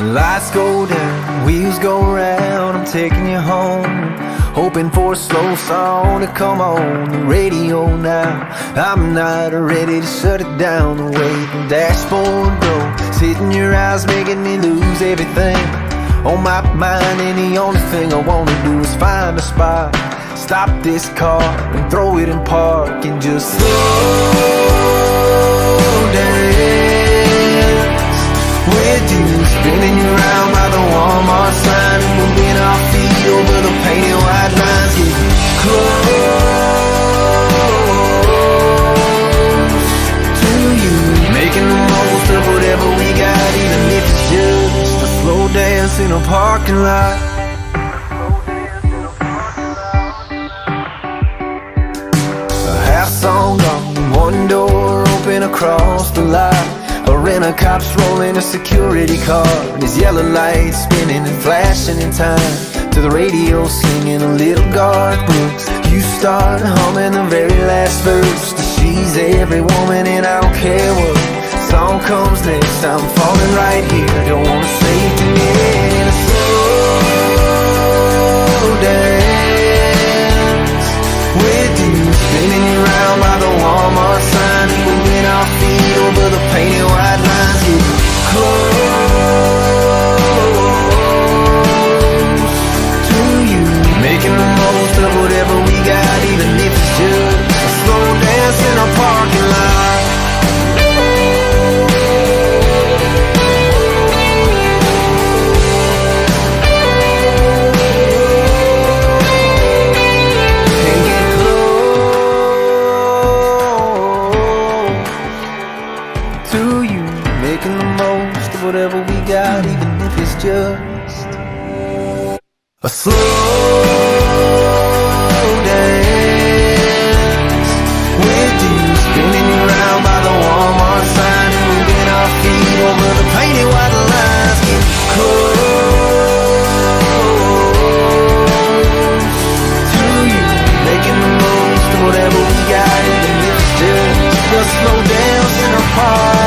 Lights go down, wheels go round, I'm taking you home. Hoping for a slow song to come on the radio now. I'm not ready to shut it down the way the dashboard goes. Hitting your eyes, making me lose everything on my mind. And the only thing I wanna do is find a spot, stop this car and throw it in park and just slow in a parking lot. A half song on one door open across the lot. A renter cop's rolling a security car and his yellow lights spinning and flashing in time to the radio singing a little Garth Brooks. You start humming the very last verse. To she's every woman and I don't care what song comes next. I'm falling right here. Don't wanna say spinning you around by the Walmart sign, moving our feet over the painted whatever we got, even if it's just a slow dance with you spinning by the Walmart sign, our feet over the painted white lines, close to you, making the most of whatever we got, even if it's just slow dance in a park.